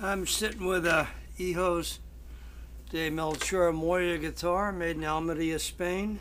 I'm sitting with uh, a Ejos de Melchor Moya guitar made in Almeria, Spain.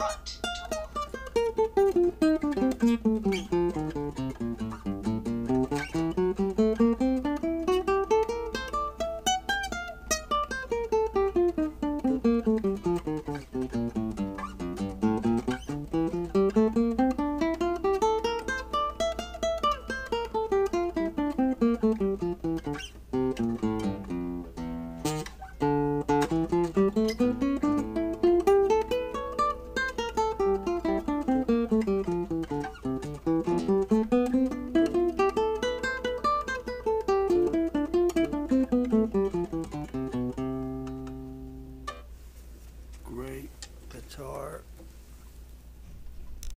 Great guitar.